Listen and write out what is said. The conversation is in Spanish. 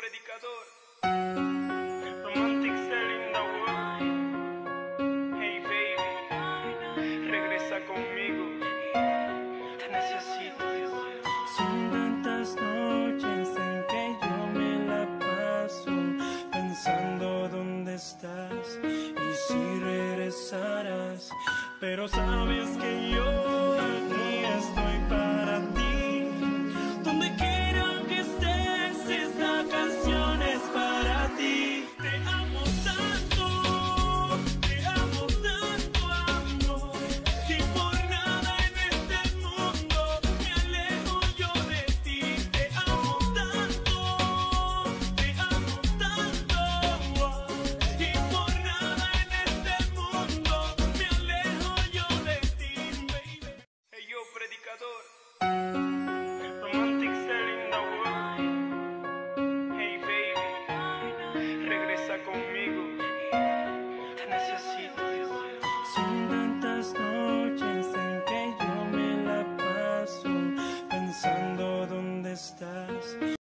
predicador. Romantic selling the world. Hey baby, regresa conmigo. Te necesito. Son tantas noches en que yo me la paso pensando dónde estás y si regresarás. Pero sabes que yo Romántica linda word, hey baby, regresa conmigo. Son tantas noches en que yo me la paso pensando dónde estás.